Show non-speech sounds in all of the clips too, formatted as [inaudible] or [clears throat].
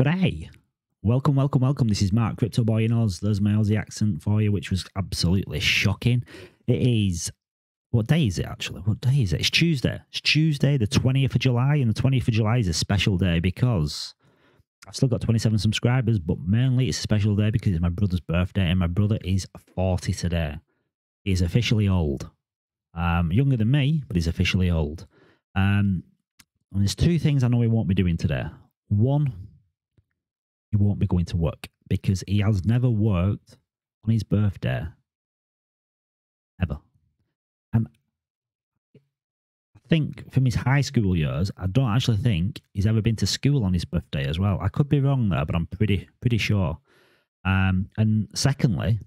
Good day. Welcome, welcome, welcome. This is Mark Crypto Boy in Oz. There's my Aussie accent for you, which was absolutely shocking. It is what day is it actually? What day is it? It's Tuesday. It's Tuesday, the 20th of July, and the 20th of July is a special day because I've still got 27 subscribers, but mainly it's a special day because it's my brother's birthday, and my brother is 40 today. He's officially old. Um, younger than me, but he's officially old. Um, and there's two things I know he won't be doing today. One, he won't be going to work because he has never worked on his birthday ever. And I think from his high school years, I don't actually think he's ever been to school on his birthday as well. I could be wrong there, but I'm pretty pretty sure. Um, and secondly,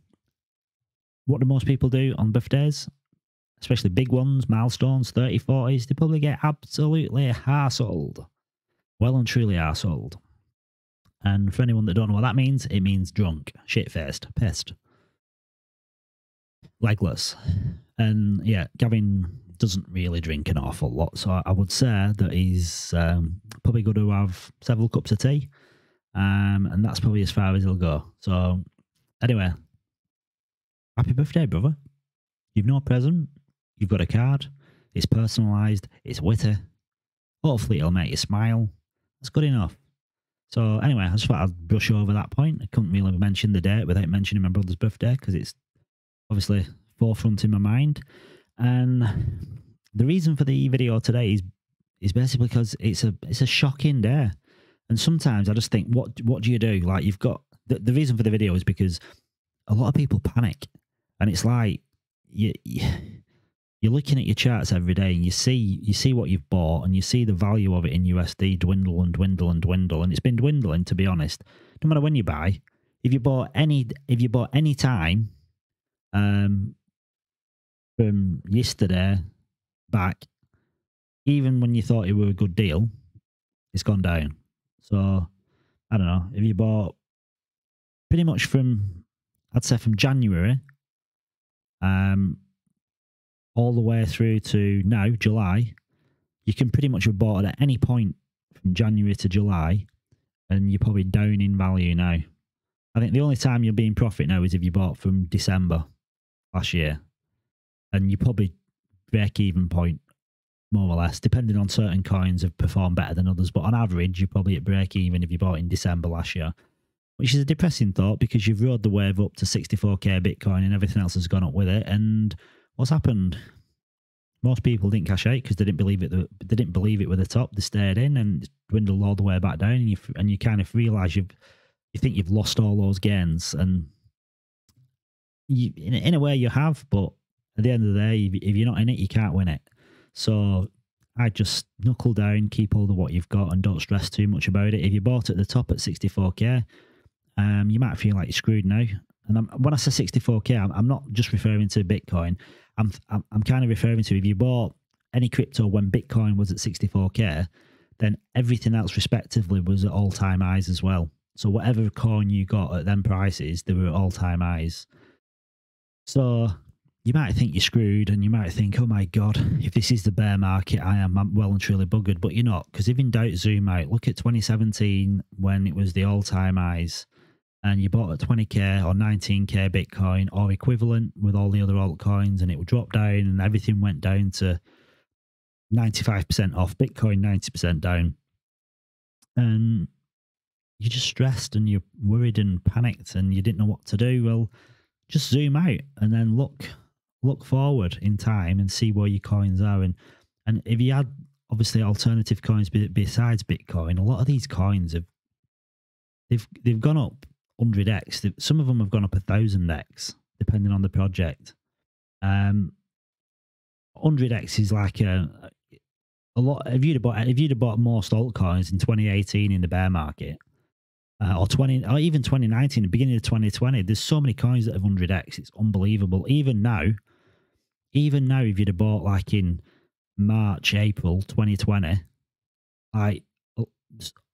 what do most people do on birthdays? Especially big ones, milestones, 30, 40s, they probably get absolutely arseholed. Well and truly arseholed. And for anyone that don't know what that means, it means drunk, shit faced, pissed, legless. And yeah, Gavin doesn't really drink an awful lot. So I would say that he's um, probably going to have several cups of tea. Um, and that's probably as far as he'll go. So anyway, happy birthday, brother. You've no present. You've got a card. It's personalised. It's witty. Hopefully it'll make you smile. That's good enough. So anyway, I just thought I'd brush over that point. I couldn't really mention the date without mentioning my brother's birthday because it's obviously forefront in my mind. And the reason for the video today is is basically because it's a it's a shocking day. And sometimes I just think, what what do you do? Like you've got the, the reason for the video is because a lot of people panic, and it's like you, you you're looking at your charts every day and you see you see what you've bought and you see the value of it in USD dwindle and dwindle and dwindle and it's been dwindling to be honest. No matter when you buy, if you bought any if you bought any time um from yesterday back, even when you thought it were a good deal, it's gone down. So I don't know, if you bought pretty much from I'd say from January um all the way through to now, July, you can pretty much have bought it at any point from January to July, and you're probably down in value now. I think the only time you'll be in profit now is if you bought from December last year, and you probably break even point more or less, depending on certain coins have performed better than others. But on average, you're probably at break even if you bought in December last year, which is a depressing thought because you've rode the wave up to 64k Bitcoin and everything else has gone up with it. And what's happened? Most people didn't cash out because they didn't believe it. They didn't believe it were the top. They stayed in and dwindled all the way back down. And you and you kind of realize you you think you've lost all those gains, and you in, in a way you have. But at the end of the day, if, you're not in it, you can't win it. So I just knuckle down, keep hold of what you've got, and don't stress too much about it. If you bought at the top at 64k, um, you might feel like you're screwed now. And I'm, when I say 64k, I'm, I'm, not just referring to Bitcoin. I'm, I'm I'm kind of referring to if you bought any crypto when Bitcoin was at 64k, then everything else respectively was at all time highs as well. So whatever coin you got at them prices, they were at all time highs. So you might think you're screwed, and you might think, "Oh my god, if this is the bear market, I am well and truly buggered." But you're not, because if doubt, zoom out. Look at 2017 when it was the all time highs and you bought at 20k or 19k Bitcoin or equivalent with all the other altcoins, and it would drop down, and everything went down to 95% off, Bitcoin 90% down. And you're just stressed and you're worried and panicked and you didn't know what to do. Well, just zoom out and then look look forward in time and see where your coins are. And and if you had obviously alternative coins besides Bitcoin, a lot of these coins have they've they've gone up 100x. Some of them have gone up a thousand x, depending on the project. Um, 100x is like a a lot. If you'd have bought if you'd have bought most altcoins in 2018 in the bear market, uh, or 20 or even 2019, the beginning of 2020, there's so many coins that have 100x. It's unbelievable. Even now, even now, if you'd have bought like in March, April 2020, like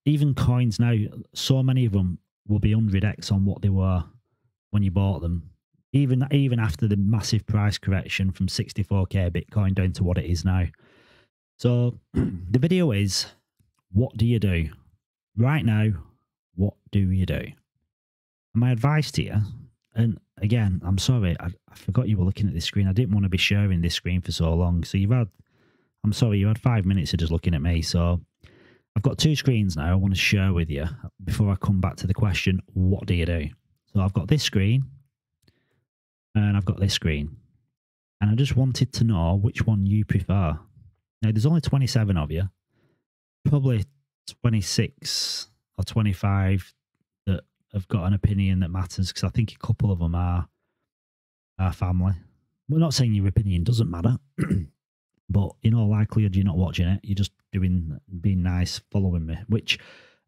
even coins now, so many of them will be 100x on what they were when you bought them. Even even after the massive price correction from 64k Bitcoin down to what it is now. So [clears throat] the video is what do you do? Right now, what do you do? And my advice to you, and again, I'm sorry, I, I forgot you were looking at this screen. I didn't want to be sharing this screen for so long. So you've had, I'm sorry, you had five minutes of just looking at me. So I've got two screens now I want to share with you before I come back to the question, what do you do? So I've got this screen and I've got this screen. And I just wanted to know which one you prefer. Now, there's only 27 of you, probably 26 or 25 that have got an opinion that matters because I think a couple of them are our family. We're not saying your opinion doesn't matter, [clears throat] but in all likelihood, you're not watching it. You're just doing, being nice, following me, which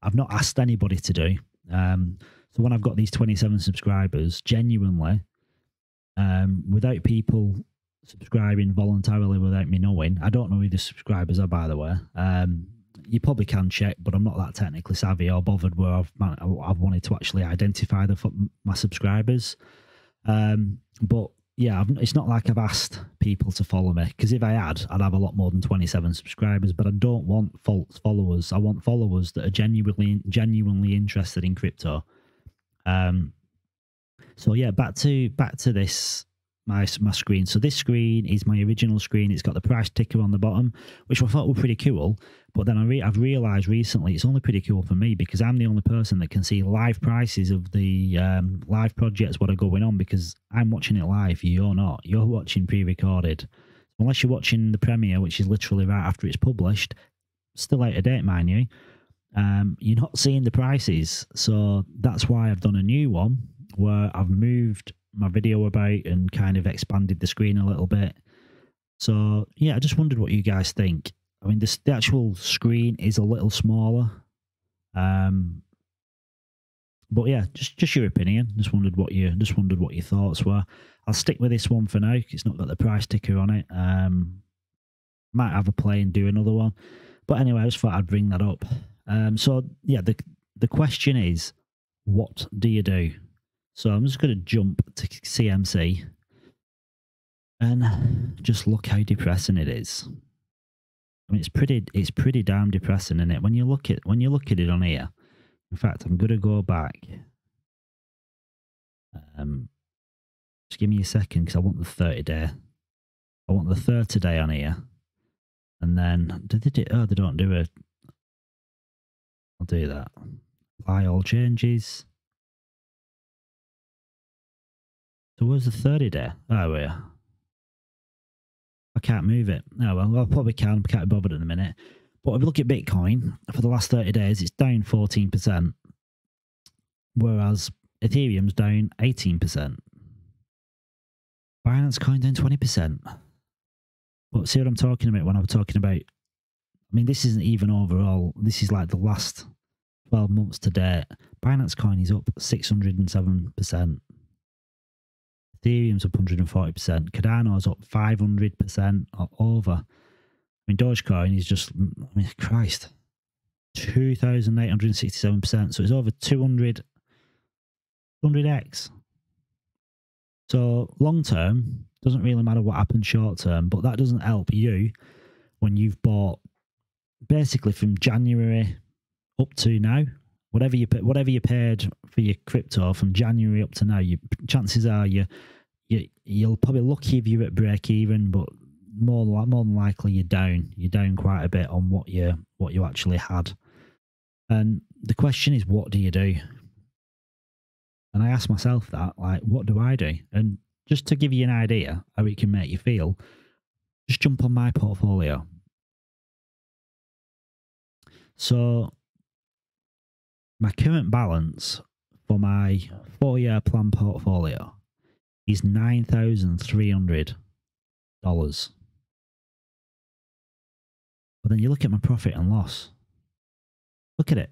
I've not asked anybody to do. Um, so when I've got these 27 subscribers, genuinely, um, without people subscribing voluntarily without me knowing, I don't know who the subscribers are, by the way. Um, you probably can check, but I'm not that technically savvy or bothered where I've I've wanted to actually identify the my subscribers. Um, but yeah, it's not like I've asked people to follow me because if I had, I'd have a lot more than 27 subscribers. But I don't want false followers. I want followers that are genuinely genuinely interested in crypto. Um, so yeah, back to back to this my my screen. So this screen is my original screen. It's got the price ticker on the bottom, which I thought were pretty cool. But then I re- I've realised recently it's only pretty cool for me because I'm the only person that can see live prices of the um, live projects what are going on because I'm watching it live. You're not. You're watching pre-recorded. Unless you're watching the premiere, which is literally right after it's published, still out of date, mind you. Um, you're not seeing the prices, so that's why I've done a new one where I've moved my video about and kind of expanded the screen a little bit. So yeah, I just wondered what you guys think. I mean, this the actual screen is a little smaller. Um, but yeah, just just your opinion. Just wondered what you just wondered what your thoughts were. I'll stick with this one for now. It's not got the price ticker on it. Um, might have a play and do another one. But anyway, I just thought I'd bring that up. Um, so yeah, the the question is, what do you do? So I'm just going to jump to CMC and just look how depressing it is. I mean, it's pretty, it's pretty damn depressing, isn't it? When you look at, when you look at it on here, in fact, I'm going to go back. Um, just give me a second because I want the 30 day. I want the 30 day on here. And then, did they do, oh, they don't do it. I'll do that. Apply all changes. So where's the 30 day? Oh, yeah. I can't move it. Oh, well, I probably can. I can't be bothered in a minute. But if you look at Bitcoin, for the last 30 days, it's down 14%, whereas Ethereum's down 18%. Binance Coin down 20%. But see what I'm talking about when I'm talking about, I mean, this isn't even overall. This is like the last 12 months to date. Binance Coin is up 607%. Ethereum's up 140%. Cardano's up 500% or over. I mean, Dogecoin is just, I mean, Christ, 2,867%. So it's over 200, 200x. So long term, doesn't really matter what happens short term, but that doesn't help you when you've bought basically from January up to now, whatever you whatever you paid for your crypto from January up to now, you chances are you you you'll probably lucky if you're at break even, but more more than likely you're down. You're down quite a bit on what you what you actually had. And the question is, what do you do? And I ask myself that, like, what do I do? And just to give you an idea how it can make you feel, just jump on my portfolio. So my current balance for my four year plan portfolio is nine thousand three hundred dollars. But then you look at my profit and loss. Look at it.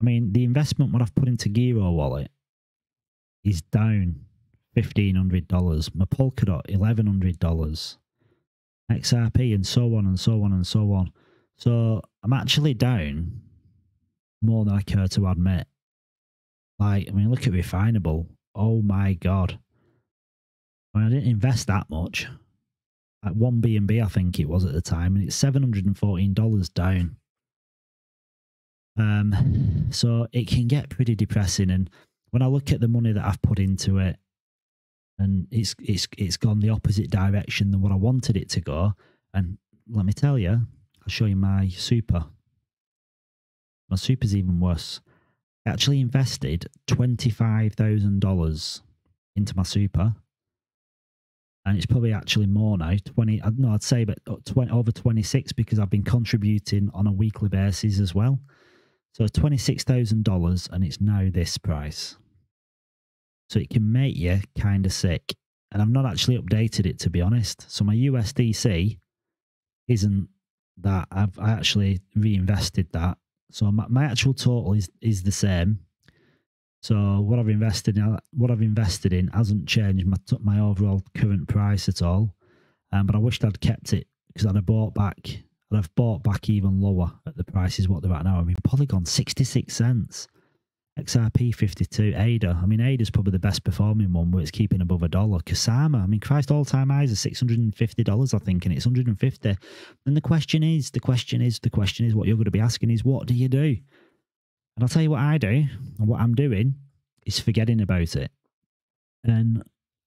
I mean, the investment what I've put into Gero wallet is down fifteen hundred dollars. My Polkadot eleven hundred dollars. XRP and so on and so on and so on. So I'm actually down more than I care to admit. Like, I mean, look at Refinable. Oh my god! I, mean, I didn't invest that much. Like one BNB, I think it was at the time, and it's seven hundred and fourteen dollars down. Um, so it can get pretty depressing. And when I look at the money that I've put into it, and it's it's it's gone the opposite direction than what I wanted it to go. And let me tell you, I'll show you my super. My super's even worse. I actually invested twenty five thousand dollars into my super, and it's probably actually more now. Twenty, no, I'd say, but uh, 20, over twenty six because I've been contributing on a weekly basis as well. So twenty six thousand dollars, and it's now this price. So it can make you kind of sick. And I've not actually updated it to be honest. So my USDC isn't that. I've I actually reinvested that. So my, my actual total is is the same. So what I've invested in, what I've invested in hasn't changed my my overall current price at all. Um, but I wished I'd kept it because I'd have bought back. I'd have bought back even lower at the prices what they're at now. I mean, Polygon sixty six cents. XRP 52, ADA. I mean, ADA's probably the best performing one where it's keeping above a dollar. Kusama, I mean, Christ, all time highs are $650, I think, and it's 150 And the question is, the question is, the question is, what you're going to be asking is, what do you do? And I'll tell you what I do, and what I'm doing is forgetting about it. And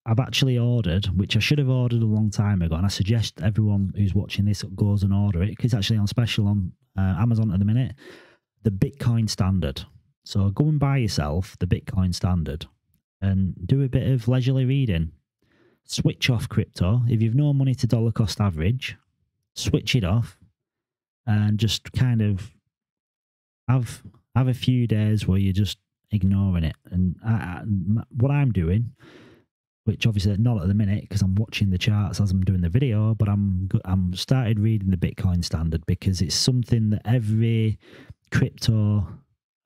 I've actually ordered, which I should have ordered a long time ago, and I suggest everyone who's watching this goes and order it because it's actually on special on uh, Amazon at the minute. The Bitcoin Standard. So go and buy yourself the Bitcoin Standard and do a bit of leisurely reading. Switch off crypto. If you've no money to dollar cost average, switch it off and just kind of have have a few days where you're just ignoring it. And I, I, what I'm doing, which obviously not at the minute because I'm watching the charts as I'm doing the video, but I'm I'm started reading the Bitcoin Standard because it's something that every crypto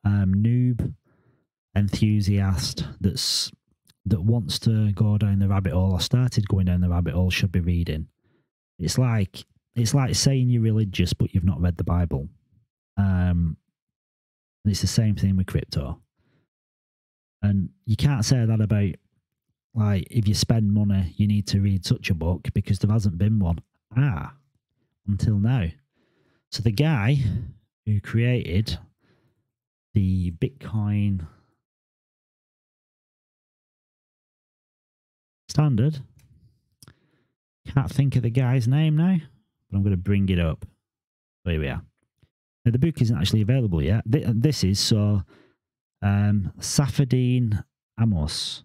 um, noob enthusiast that's that wants to go down the rabbit hole or started going down the rabbit hole should be reading. It's like it's like saying you're religious but you've not read the Bible. Um, and it's the same thing with crypto. And you can't say that about like if you spend money, you need to read such a book because there hasn't been one. Ah, until now. So the guy who created the Bitcoin standard. Can't think of the guy's name now, but I'm going to bring it up. Here we are. Now, the book isn't actually available yet. This is so um, Saifedean Ammous,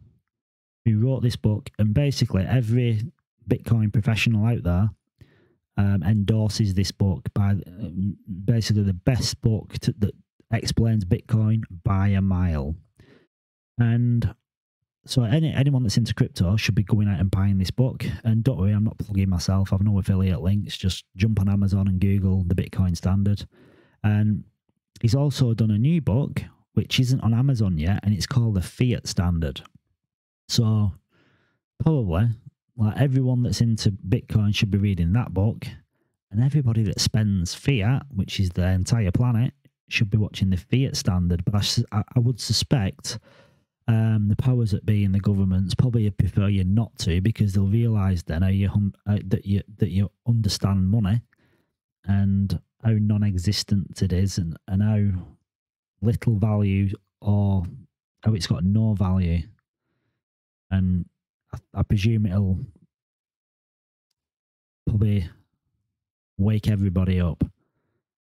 who wrote this book, and basically every Bitcoin professional out there um, endorses this book by um, basically the best book to, that explains Bitcoin by a mile. And so any anyone that's into crypto should be going out and buying this book. And don't worry, I'm not plugging myself. I've no affiliate links. Just jump on Amazon and Google the Bitcoin Standard. And he's also done a new book which isn't on Amazon yet, and it's called the Fiat Standard. So probably like everyone that's into Bitcoin should be reading that book, and everybody that spends fiat, which is the entire planet, should be watching the fiat standard, but I, I would suspect um, the powers that be in the governments probably prefer you not to because they'll realise then how you uh, that you that you understand money and how non-existent it is and, and how little value or how it's got no value. And I, I presume it'll probably wake everybody up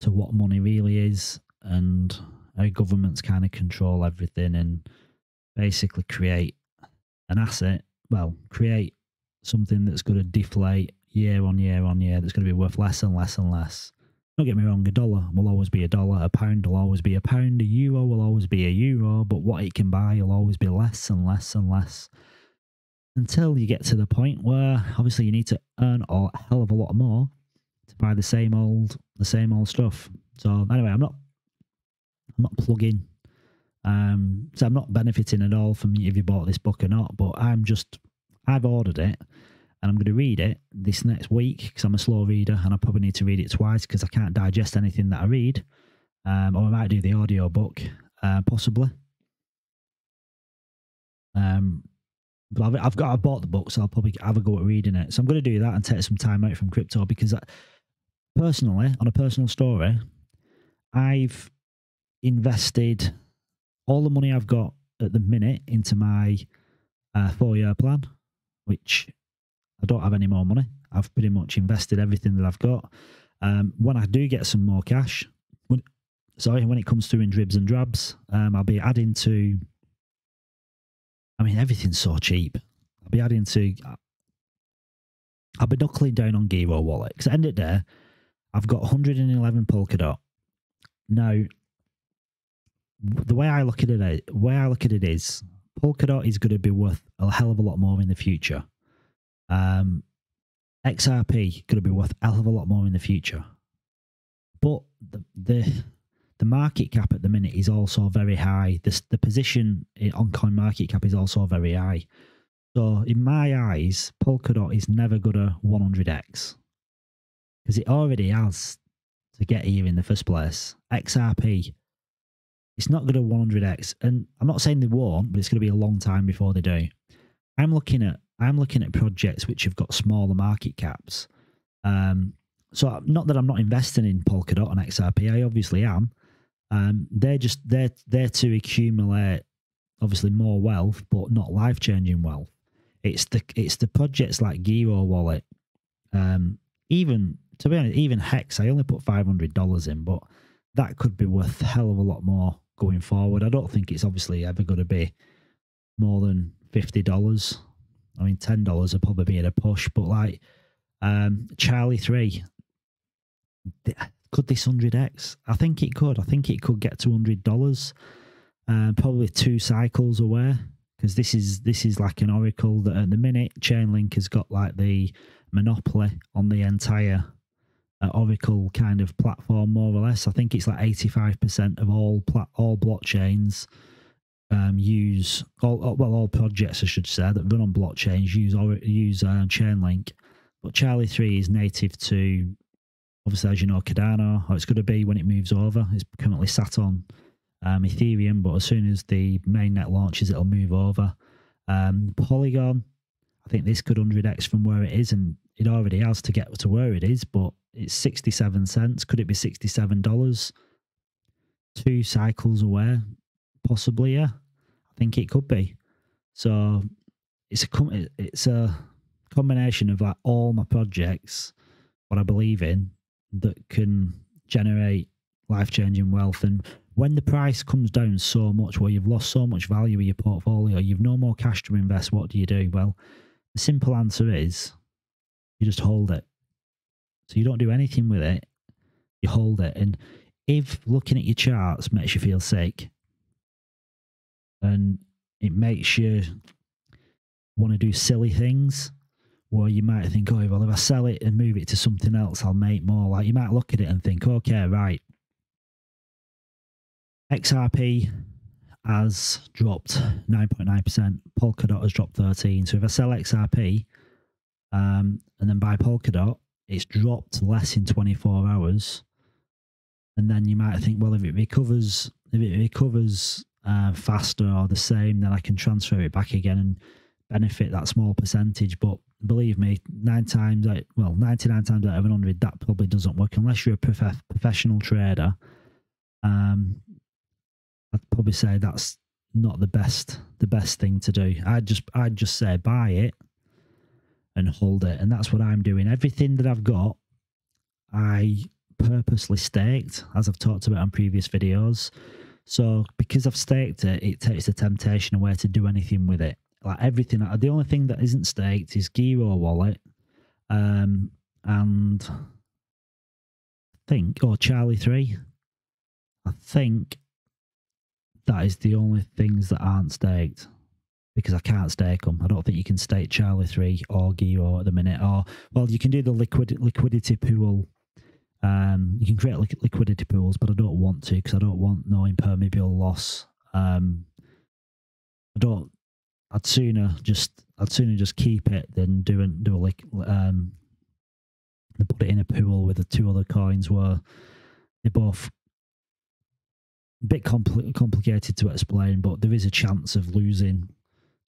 to what money really is and how governments kind of control everything and basically create an asset, well, create something that's going to deflate year on year on year, that's going to be worth less and less and less. Don't get me wrong, a dollar will always be a dollar, a pound will always be a pound, a euro will always be a euro, but what it can buy will always be less and less and less until you get to the point where obviously you need to earn a hell of a lot more to buy the same old the same old stuff. So anyway, I'm not I'm not plugging. Um, so I'm not benefiting at all from if you bought this book or not. But I'm just I've ordered it and I'm going to read it this next week because I'm a slow reader and I probably need to read it twice because I can't digest anything that I read. Um, or I might do the audio book, uh, possibly. Um, but I've, I've got I bought the book, so I'll probably have a go at reading it. So I'm going to do that and take some time out from crypto because I, personally, on a personal story, I've invested all the money I've got at the minute into my uh, four year plan, which I don't have any more money. I've pretty much invested everything that I've got. Um, when I do get some more cash, when, sorry, when it comes to in dribs and drabs, um, I'll be adding to. I mean, everything's so cheap. I'll be adding to. I'll be knuckling down on Gero wallet because end it there. I've got 111 Polkadot. Now, the way I look at it, way I look at it is, Polkadot is going to be worth a hell of a lot more in the future. Um, XRP going to be worth a hell of a lot more in the future. But the, the the market cap at the minute is also very high. The, the position on coin market cap is also very high. So in my eyes, Polkadot is never going to 100x because it already has to get here in the first place. XRP, it's not going to 100x, and I'm not saying they won't, but it's going to be a long time before they do. I'm looking at I'm looking at projects which have got smaller market caps. Um, so not that I'm not investing in Polkadot and XRP, I obviously am. Um, they're just they're there to accumulate obviously more wealth, but not life changing wealth. It's the it's the projects like Gero Wallet, um, even to be honest, even Hex. I only put five hundred dollars in, but that could be worth a hell of a lot more going forward. I don't think it's obviously ever going to be more than fifty dollars. I mean, ten dollars would probably be at a push, but like um, Charli3, could this hundred x? I think it could. I think it could get to hundred dollars. Uh, probably two cycles away because this is this is like an oracle that at the minute Chainlink has got like the monopoly on the entire uh, oracle kind of platform more or less. I think it's like eighty five percent of all plat- all blockchains um, use all well all projects I should say that run on blockchains use or use uh, Chainlink, but Charli3 is native to obviously as you know Cardano. Or it's going to be when it moves over. It's currently sat on um, Ethereum, but as soon as the mainnet launches, it'll move over. Um, Polygon, I think this could 100x from where it is, and it already has to get to where it is, but it's 67 cents. Could it be $67? Two cycles away, possibly, yeah. I think it could be. So it's a it's a combination of like all my projects, what I believe in, that can generate life changing wealth. And when the price comes down so much, where you've lost so much value in your portfolio, you've no more cash to invest, what do you do? Well, the simple answer is you just hold it. So you don't do anything with it, you hold it. And if looking at your charts makes you feel sick and it makes you want to do silly things, where you might think, oh, well, if I sell it and move it to something else, I'll make more. Like you might look at it and think, okay, right. XRP has dropped 9.9%. Polkadot has dropped 13. So if I sell XRP um, and then buy Polkadot, it's dropped less in 24 hours. And then you might think, well, if it recovers, if it recovers uh, faster or the same, then I can transfer it back again and benefit that small percentage. But believe me, nine times out, well, 99 times out of 100, that probably doesn't work unless you're a prof- professional trader. Um, I'd probably say that's not the best the best thing to do. I'd just I'd just say buy it and hold it, and that's what I'm doing. Everything that I've got, I purposely staked, as I've talked about on previous videos. So because I've staked it, it takes the temptation away to do anything with it like everything. The only thing that isn't staked is Gero wallet, um, and I think or Charli3. I think that is the only things that aren't staked because I can't stake them. I don't think you can stake Charli3 or Gero at the minute. Or well, you can do the liquid liquidity pool. Um, you can create liquidity pools, but I don't want to because I don't want no impermeable loss. Um, I don't I'd sooner just I'd sooner just keep it than do a do a like um put it in a pool with the two other coins where they both a bit compl- complicated to explain, but there is a chance of losing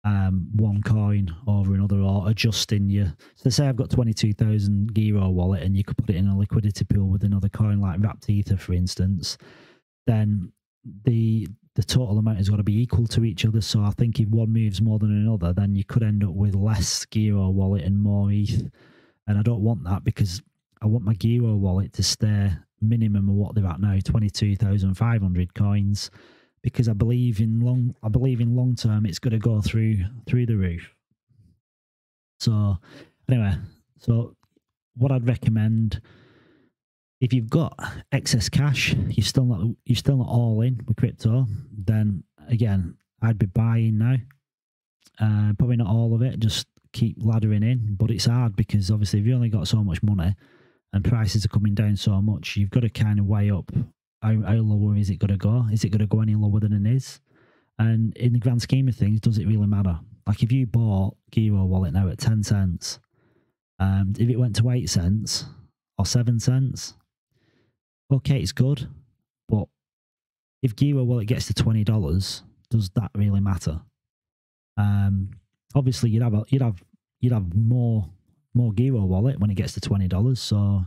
um, one coin over another or adjusting your. So say I've got twenty two thousand Gero wallet, and you could put it in a liquidity pool with another coin like Wrapped Ether, for instance. Then the the total amount has got to be equal to each other. So I think if one moves more than another, then you could end up with less Gero wallet and more ETH. And I don't want that because I want my Gero wallet to stay minimum of what they're at now, twenty two thousand five hundred coins, because I believe in long I believe in long term it's going to go through through the roof. So anyway, so what I'd recommend if you've got excess cash, you're still not you're still not all in with crypto, then again, I'd be buying now. Uh, probably not all of it, just keep laddering in. But it's hard because obviously if you only got so much money and prices are coming down so much, you've got to kind of weigh up how, how lower is it going to go? Is it going to go any lower than it is? And in the grand scheme of things, does it really matter? Like if you bought Gero wallet now at 10 cents, um, if it went to 8 cents or 7 cents, okay, it's good, but if Gero wallet gets to twenty dollars, does that really matter? Um, obviously you'd have a, you'd have you'd have more more Gero wallet when it gets to twenty dollars. So,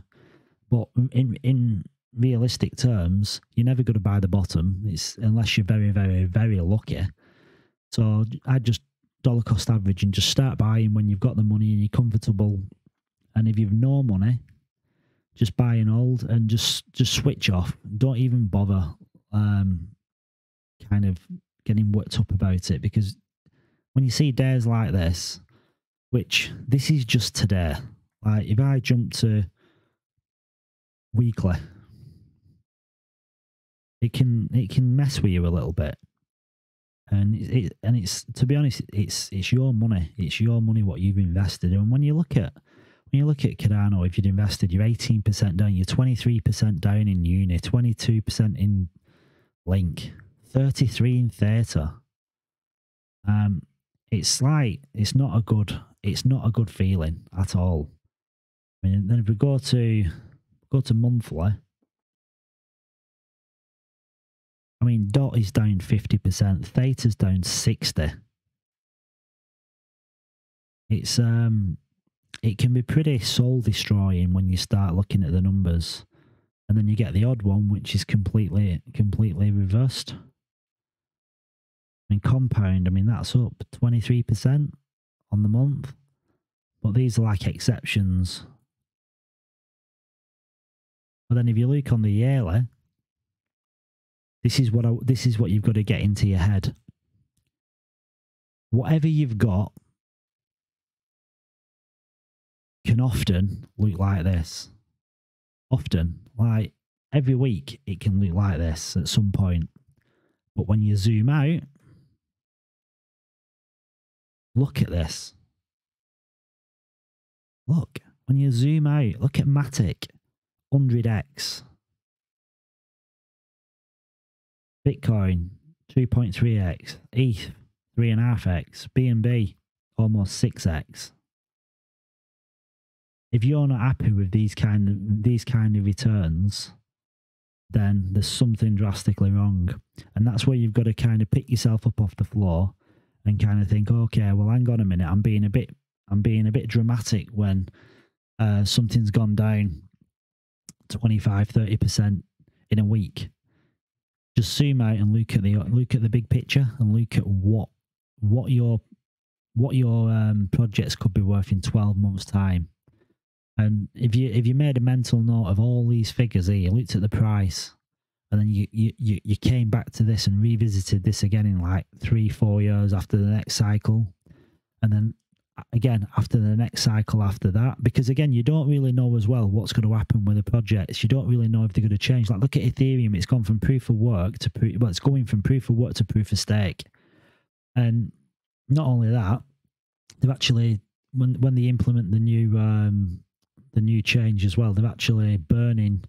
but in in realistic terms, you're never going to buy the bottom. It's unless you're very very very lucky. So I just dollar cost average and just start buying when you've got the money and you're comfortable. And if you've no money, just buy and hold and just just switch off. Don't even bother um, kind of getting worked up about it because when you see days like this, which this is just today, like if I jump to weekly, it can it can mess with you a little bit. And it, and it's to be honest, it's it's your money. It's your money what you've invested. And when you look at when you look at Cardano, if you'd invested, you're 18% down, you're 23% down in Uni, 22% in Link, 33 in Theta. Um, it's like it's not a good it's not a good feeling at all. I mean, then if we go to go to monthly, I mean, Dot is down 50%, Theta's down 60. It's um it can be pretty soul destroying when you start looking at the numbers. And then you get the odd one which is completely completely reversed. And compound i mean that's up 23% on the month. But these are like exceptions. But then if you look on the yearly this is what I, this is what you've got to get into your head whatever you've got can often look like this. Often, like every week, it can look like this at some point. But when you zoom out, look at this. Look, when you zoom out, look at Matic 100x. Bitcoin 2.3x, ETH 3.5x, BNB almost 6x if you're not happy with these kind of these kind of returns, then there's something drastically wrong. And that's where you've got to kind of pick yourself up off the floor and kind of think, okay, well, hang on a minute, I'm being a bit I'm being a bit dramatic when uh, something's gone down 25, 30% in a week. Just zoom out and look at the look at the big picture and look at what what your what your um, projects could be worth in 12 months time. And if you if you made a mental note of all these figures here, you looked at the price, and then you you you came back to this and revisited this again in like three four years after the next cycle, and then again after the next cycle after that, because again you don't really know as well what's going to happen with the projects. You don't really know if they're going to change. Like look at Ethereum, it's gone from proof of work to proof, well, it's going from proof of work to proof of stake, and not only that, they've actually when when they implement the new um, the new change as well. They're actually burning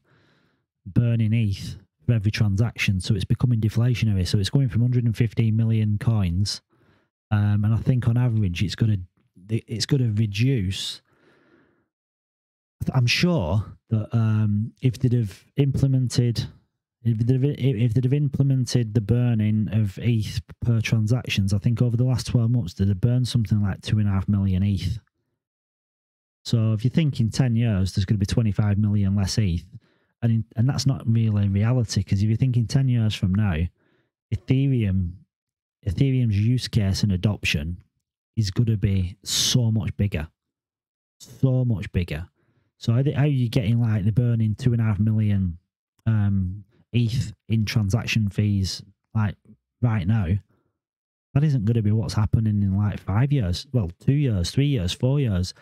burning ETH for every transaction, so it's becoming deflationary. So it's going from 115 million coins, um, and I think on average it's going to it's going to reduce. I'm sure that um, if they'd have implemented if they'd, have, if they'd have implemented the burning of ETH per transactions, I think over the last 12 months they'd have burned something like two and a half million ETH. So if you think in 10 years there's going to be 25 million less ETH, and in, and that's not really reality because if you think in 10 years from now Ethereum, Ethereum's use case and adoption is going to be so much bigger, so much bigger. So how are you getting like they're burning two and a half million um, ETH in transaction fees like right now? That isn't going to be what's happening in like five years. Well, two years, three years, four years.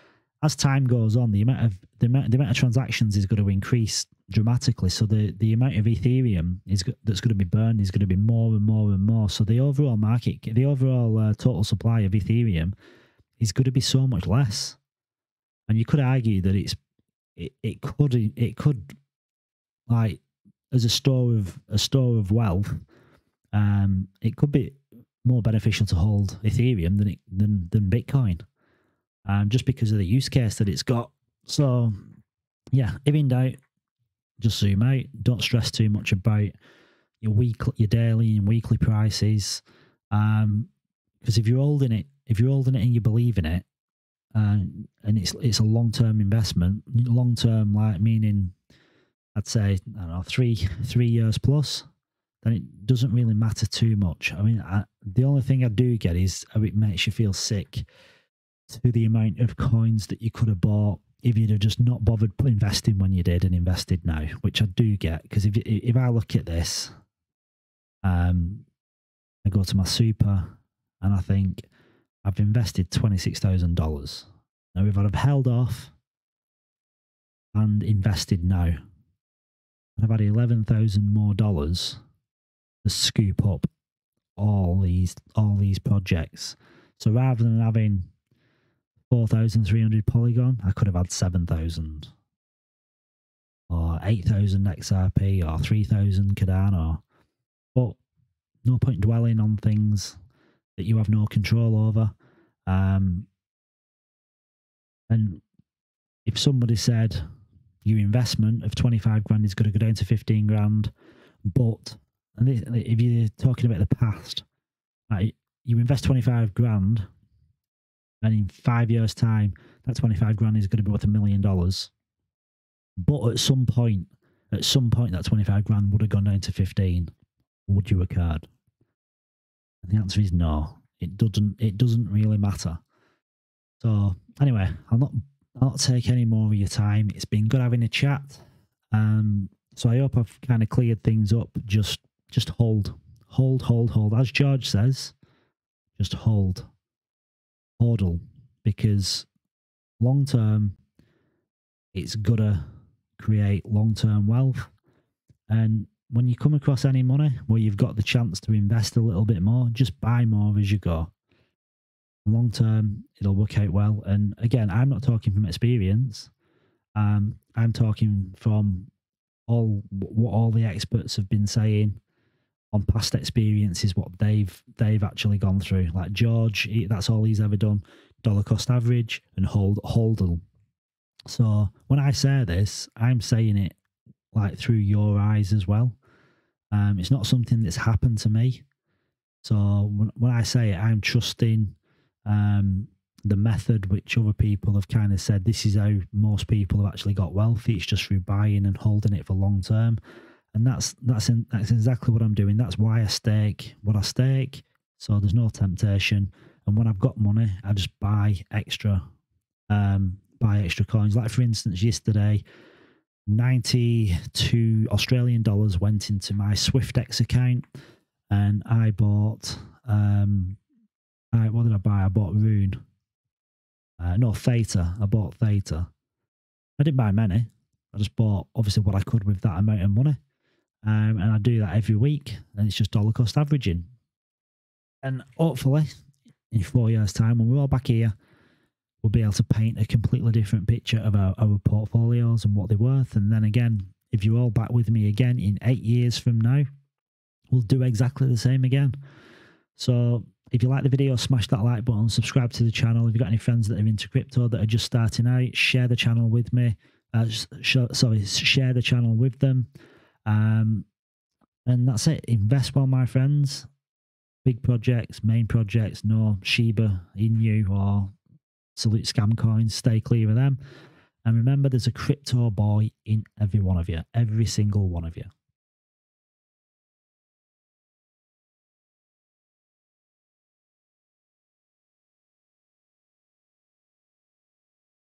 As time goes on, the amount of the amount, the amount of transactions is going to increase dramatically. So the the amount of Ethereum is that's going to be burned is going to be more and more and more. So the overall market, the overall uh, total supply of Ethereum is going to be so much less. And you could argue that it's it, it could it could like as a store of a store of wealth, um, it could be more beneficial to hold Ethereum than it, than than Bitcoin, um, just because of the use case that it's got. So, yeah, if in doubt, just zoom out. Don't stress too much about your weekly, your daily and weekly prices, um, because if you're holding it, if you're holding it and you believe in it, uh, and it's it's a long term investment, long term like meaning, I'd say I don't know three three years plus, then it doesn't really matter too much. I mean, I, the only thing I do get is it makes you feel sick to the amount of coins that you could have bought if you'd have just not bothered investing when you did and invested now, which I do get because if if I look at this, um, I go to my super and I think I've invested $26,000. Now, if I'd have held off and invested now, I've had 11,000 more dollars to scoop up all these all these projects. So rather than having 4,300 Polygon, I could have had 7,000 or 8,000 XRP or 3,000 Cardano. But no point dwelling on things that you have no control over. Um, and if somebody said your investment of 25 grand is going to go down to 15 grand, but and if you're talking about the past, right, you invest 25 grand, and in five years' time, that 25 grand is going to be worth a million dollars. But at some point, at some point, that 25 grand would have gone down to 15. Would you card? And the answer is no it doesn't it doesn't really matter. So anyway, I'll not I'll not take any more of your time. It's been good having a chat. Um so I hope I've kind of cleared things up. Just just hold. Hold, hold, hold. As George says, just hold. Hodl. Because long term it's gotta create long term wealth. And when you come across any money where you've got the chance to invest a little bit more, just buy more as you go. Long term, it'll work out well. And again, I'm not talking from experience. Um, I'm talking from all what all the experts have been saying on past experiences, what they've they've actually gone through. Like George, he, that's all he's ever done: dollar cost average and hold hodl. So when I say this, I'm saying it like through your eyes as well. Um, it's not something that's happened to me. So when, when I say it, I'm trusting um, the method which other people have kind of said this is how most people have actually got wealthy. It's just through buying and holding it for long term, and that's that's in, that's exactly what I'm doing. That's why I stake what I stake. So there's no temptation, and when I've got money, I just buy extra, um, buy extra coins. Like for instance, yesterday 92 Australian dollars went into my Swyftx account and I bought um I, what did I buy? I bought Rune. Uh, no, Theta. I bought Theta. I didn't buy many. I just bought obviously what I could with that amount of money. Um, and I do that every week and it's just dollar cost averaging. And hopefully in four years' time when we're all back here we'll be able to paint a completely different picture of our, our portfolios and what they're worth. And then again, if you're all back with me again in eight years from now, we'll do exactly the same again. So if you like the video, smash that like button, subscribe to the channel. If you've got any friends that are into crypto that are just starting out, share the channel with me. Uh, sh sorry, share the channel with them. Um, and that's it. Invest well, my friends. Big projects, main projects, no Shiba, Inu, or absolute scam coins. Stay clear of them. And remember, there's a crypto boy in every one of you, every single one of you.